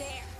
there.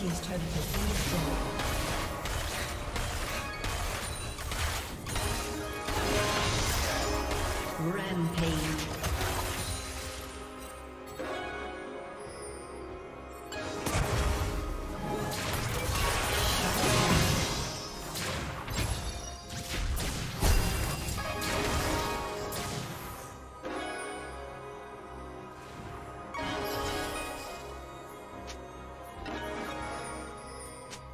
Team's turret has been.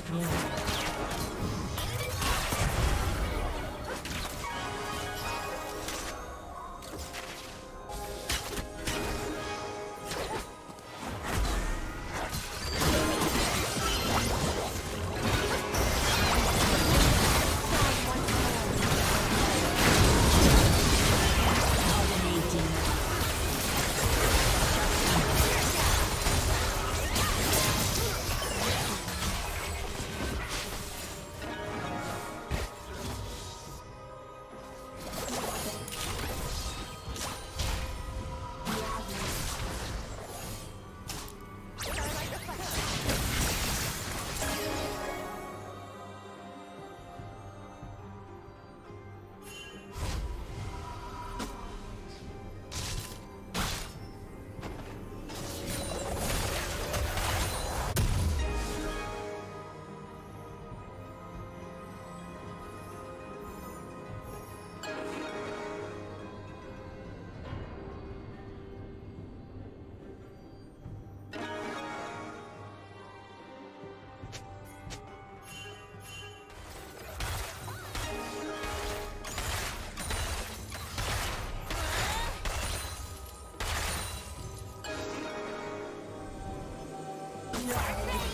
Been destroyed.